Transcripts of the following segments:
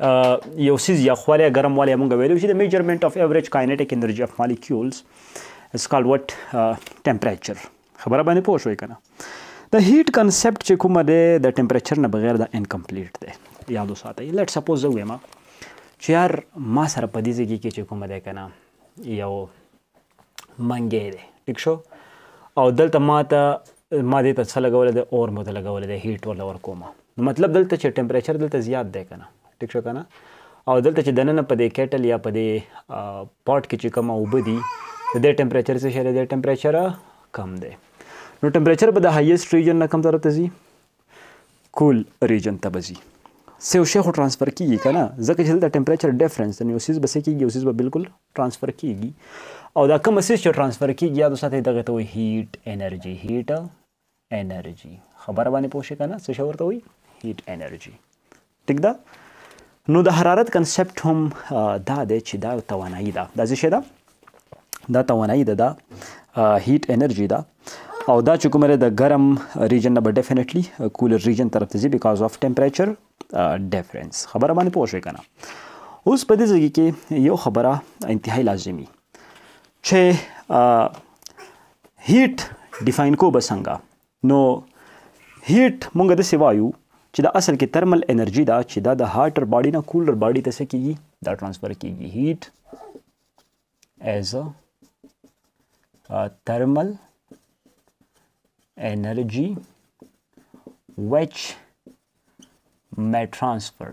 یو سیز یخوالی ګرم والی موږ ویلو چې د میجرمنټ اف ایوریج کاینټیک انرژي اف مالیکولز از کالډ وټ ټمپریچر خبره باندې پوه شوي کنه د هیټ کنسپټ چې کومه ده د ټمپریچر نه بغیر د انکمپلیټ ده یاد وساتئ لیټ سپوز زه وایم چې یار ما سره په دې ځای کې چې کومه ده کنه یو منګی دی ټیک شو او دلته ما ته ما دې ته څه لګولې ده اور مو ته لګولې ده هیټ ورله ورکوم نو مطلب دلته چې ټمپریچر دلته زیات دی کنه ټیک شو کنه او دلته چې دننه په دې کیټل یا په دې پاټ کې چې کومه اوبه دي د دې ټمپریچر څه شی دی د ټمپریچر کم دی نو ټمپریچر به د هایست ریجن نه کم طرف ته ځي کول ریجن ته به ځي څه یو شی خو ټرانسفر کیږي که نه ځکه چې دلته ټمپریچر ډیفرنس دی نو یو څیز به څه کیږي یو څیز به بالکل ټرانسفر کیږي او دا کوم څیز چې ټرانسفر کیږي یاد وساتئ دغه ته وایي هیټ انرژي هیټ انرژي خبره باندې پوه شئ که نه څه شی ورته وایي هیټ انرژي ټیک ده نو د حرارت کنسپټ هم دا دی چې دا توانایي ده دا څه شی ده دا توانایي ده دا هیټ انرژي ده او دا چې کومه د ګرم ریجن نه به ډیفینټلی کولر ریجن طرف ته ځي بیکاز اف ټمپریچر ډیفرنس خبره باندې پوه شئ کنه اوس په دې ځای کې یو خبره انتهایی لازمی چې هیټ ډیفاین کو بسنګا نو هیټ مونږ داسې وایو چې دا اصل کې ترمل انرژي ده چې دا د هاټر باډي نه کولر باډي ته څه کیږي دا ترانسفر کیږي هیټ ایز ا ترمل انرژي which may transfer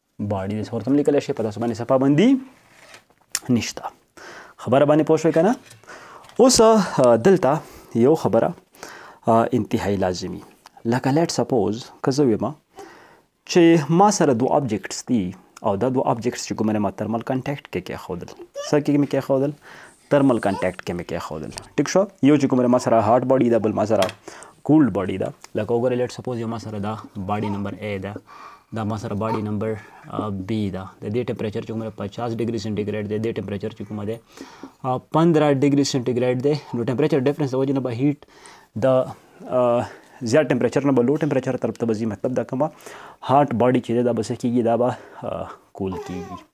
باډي دې ورته لیکل شي په تاسو باندې څه پابندي نشته خبره باندې پوه شوې که نه اوس دلته یو خبره انتهایی لازمي لکه لیټ سپوز که زه ویم چې ما سره دوه ابجیکټس دي او دا دوه ابجیکټس چې کومه ما ترمل کنټاکټ کې کېښودل څه کې مې کېښودل ترمل کنټیکټ کې مې کېښودل ټیک شو یو چې کوم ما سره هارډ باډي ده بل ما سره کولډ باډي ده لکه وګوره لیټ سپوز یو ما سره دا باډي نمبر ای ده دا ما سره باډي نمبر بی ده د دې ټمپریچر چې کومه 50 ډیګري سنټیګریډ دی د دې ټمپریچر چې کومه ده 15 ډیګري سنټیګریډ دی نو ټمپریچر ډیفرنس د وجه نه به هیټ د زیات ټمپریچر نه به لو ټمپریچر طرف ته به ځي مطلب دا کومه هارډ باډي چې ده دا به څه کیږي دا به کول کیږي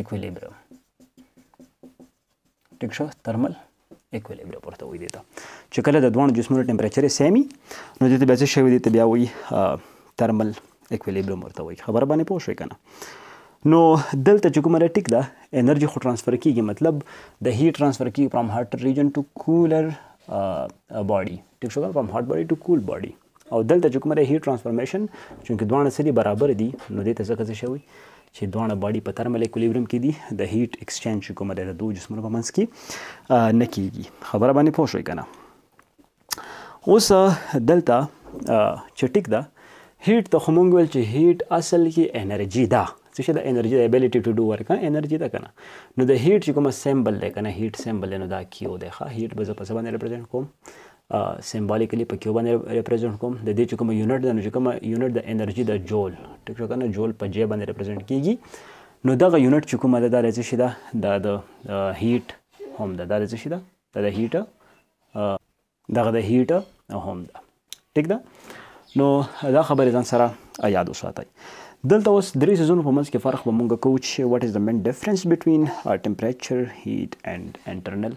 اکویلیبریم ټیک شو ترمل اکویلیبریم ورته وایي دیته چې کله د دوه جسمونو ټمپریچر سیمي نو دته بیا څه شوی دیته بیا وایي ترمل اکویلیبریم ورته وایي خبر باندې پوه شئ کنه نو دلته چې کومه ټیک ده انرژي خو ترانسفر کیږي مطلب د هیټ ترانسفر کیږي فرام هاټ ریجن ټو کولر باډي ټیک شو فرام هاټ باډي ټو کول باډي او دلته چې کومه هیټ ترانسفورمیشن چونکه دواړه څه دي برابر دي نو دې ته ځکه څه شوی چې دواړه باډي په ترمل اکولیبریم کې دي د هیټ ایکسچینج چې کومه ده د دوه جسمونو په منځ کې نه کیږي خبره باندې پوه شوي که نه اوس دلته چې ټیک ده هیټ ته خو مونږ ویل چې هیټ اصل کې انرژي ده څه شي د انرژي د ابیلیټي ټو ډو ورک انرژي ده کنه نو د هیټ چې کومه سیمبل ده کنه هیټ سیمبل نو دا کیو ده ښه هیټ به زه په څه باندې ریپرزینټ کوم سمبولیکلی په کیو باندې ریپرزینټ کوم د دې چې کوم یونټ ده نو چې کوم یونټ د انرژي د جول ټیک شو کنه جول په جې باندې ریپرزینټ کیږي نو دغه یونټ چې کومه ده دا راځي شي دا د هیټ هم ده دا راځي شي دا د هیټ دغه د هیټ هم ده ټیک ده نو دا خبره ځان سره یاد وساتئ دلته اوس درې سيزونو په منځ کې فرق به مونږ کوو چې واټ از د مین ډیفرنس بټوین ټمپریچر هیټ اند انټرنل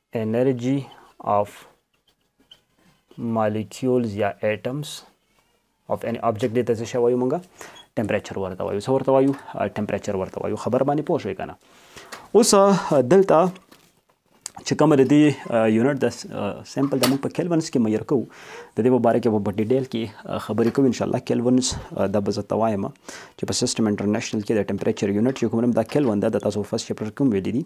انرژي آف مالیکیولز یا ایټمز اف ان ابجیکټ دې ته څه شوی مونږه ټمپریچر ورته وایو څه ورته وایو ټمپریچر ورته وایو خبر باندې پوه شوي کنه اوس دلته چې کومه د دې یونټ د سیمپل د موږ په کیلونز کې میر کوو د دې په باره کې به په ډیټیل کې خبرې کوو ان شاء الله کیلونز دا به زه ته وایم چې په سیستم انټرنیشنل کې د ټمپریچر یونټ چې کوم دا کیلون ده د تاسو فرست چپټر کوم ویلي دي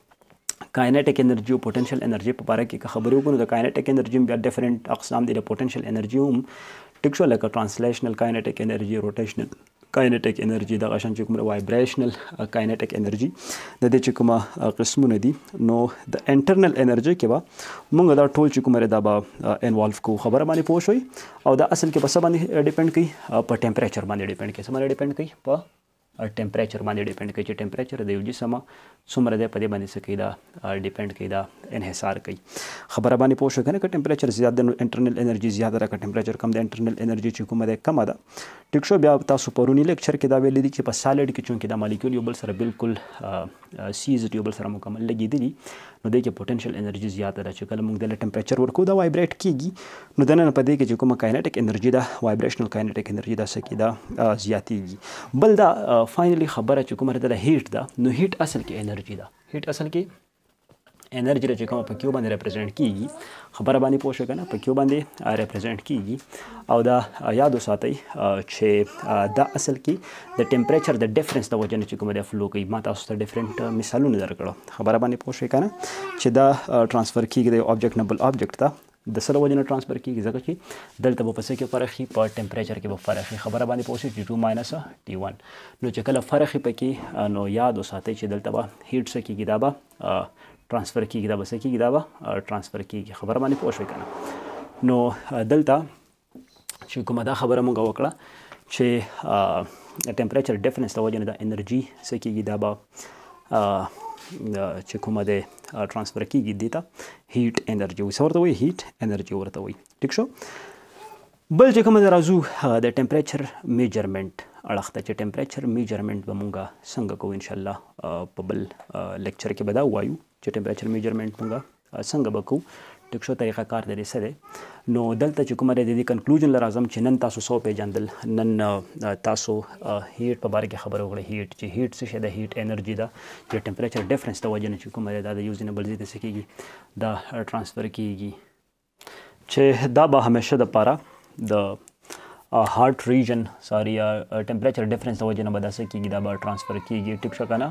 کاینټیک انرژي او پوتنشل انرژي په باره کې که خبرې وکړو نو د کاینټیک انرژي هم بیا ډیفرنټ اقسام دي د پوتنشل انرژي هم ټیک شو لکه ټرانسلیشنل کاینټیک انرژي روټیشنل کاینټیک انرژي دغه شان چې کومه وایبریشنل کاینټیک انرژي د دې چې کومه قسمونه دي نو د انټرنل انرژي کې به موږ دا ټول چې کومه دا به انوالو کو خبره باندې پوه شوي او دا اصل کې په څه باندې ډیپند کوي په ټمپریچر باندې ډیپند کوي څه باندې ډیپند کوي په ټمپريچر باندې ډيپنډ کوي چې ټمپريچر د يو جسم څومره دی په دې باندې څه کوي دا ډيپنډ کوي دا انحصار کوي خبره باندې پوه شو کنه که ټمپريچر زیات دی نو انټرنل انرژي زیاته ده که ټمپريچر کم دی انټرنل انرژي چې کومه ده کمه ده ټیک شو بیا تاسو پرونی لیکچر کې دا ویل دي چې په سالډ کې چونکې دا مالیکول یو بل سره بالکل سیز د یو بل سره مکمل لګیدلی نو دې کې پوتنشل انرژي زیاته ده چې کله موږ دله ټمپریچر ورکو دا وایبریټ کیږي نو دنه په دې کې چې کومه کاینټیک انرژي ده وایبریشنل کاینټیک انرژي دا سکی دا زیاتیږي بل دا فاینلی خبره چې کومه دله هیټ ده نو هیټ اصل کې انرژي ده هیټ اصل کې انرژي چې کومه په کیو باندې ریپرزینټ کیږي خبره باندې پوه شو کنه په کیو باندې ریپرزینټ کیږي او دا یادو ساتئ چې دا اصل کې د ټمپریچر د ډیفرنس د وجه نه چې کومه د فلو کوي ما تاسو ته ډیفرنٹ مثالونه درکړو خبره باندې پوه شو کنه چې دا ترانسفر کیږي د آبجیکټ نه بل آبجیکټ ته د سره وجه نه ترانسفر کیږي ځکه چې دلته په پسې کې فرق شي په ټمپریچر کې به فرق شي خبره باندې پوه شي چې 2 ماینس ټي 1 نو چې کله فرق پکې نو یاد وساتئ چې دلته به هیټ سکیږي دا به ترانسفر کیږي دا بس کیږي دا به ترانسفر کیږي خبر باندې پوه شوي کنه نو دلته چې کومه دا خبره مونږ وکړه چې ټمپریچر ډیفرنس د وجه نه د انرژي څه کیږي دا به چې کومه ده ترانسفر کیږي دیتا هیټ انرژي وسورته وي هیټ انرژي ورته وي ټیک شو بل چې کومه ته راځو هغه د ټمپریچر میجرمنټ اړخ ته چې ټمپریچر میجرمنټ به مونږه څنګه کوو ان شاء الله په بل لیکچر کې به دا وایو چې ټمپریچر میجرمنټ مونږه څنګه به کوو ټیک شو طریقه کار د دې څه دی نو دلته چې کومه د دې کنکلوژن لر اعظم چې نن تاسو سو پیژندل نن تاسو هیټ په باره کې خبرې وکړې هیټ چې هیټ څه شی د هیټ انرژي ده چې ټمپریچر ډیفرنس د وجه نه چې کومه ده د یو ځای نه بل ځای ته څه کیږي دا ټرانسفر کیږي چه دا به همیشه د پاره د هارت ریجن ساری یا ټمپریچر ډیفرنس د وجه نه به دا څه کیږي دا به ترانسفر کیږي ټیک شو کنه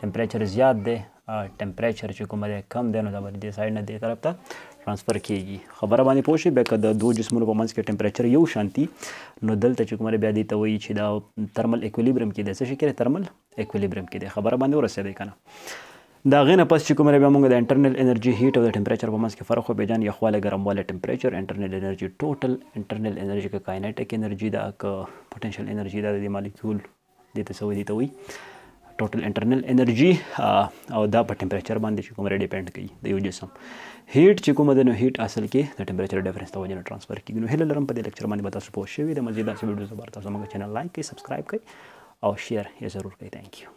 ټمپریچر زیات دی ټمپریچر چې کوم دی کم دی نو دا به دې سایډ نه دې طرف ته ترانسفر کیږي خبره باندې پوه شي بیا که د دوو جسمونو په منځ کې ټمپریچر یو شانتي نو دلته چې کومه بیا دې ته وایي چې دا ترمل اکویلیبریم کې دی څه شي کې ترمل اکویلیبریم کې دی خبره باندې ورسېدی که نه د هغې نه پس چې کومه ده بیا موږ د انټرنل انرژي هیټ او د ټمپریچر په منځ کې فرق وپیژنو یخوالی ګرموالی ټمپریچر انټرنل انرژي ټوټل انټرنل انرژي که کاینټیک انرژي ده که پوټنشل انرژي ده د دې مالیکول دې ته څه وایي دې ته وایي ټوټل انټرنل انرژي او دا په ټمپریچر باندې چې کومه ډیپند کوي د یو جسم هیټ چې کومه د نو هیټ اصل کې د ټمپریچر ډیفرنس ته وجه نه ترانسفر کیږي نو هله لرم په دې لیکچر باندې به تاسو پوه شئ د مزید داسې ویډیوز لپاره تاسو موږ چینل لایک کړئ سبسکرایب کړئ او شیر یې ضرور کړئ ثانک یو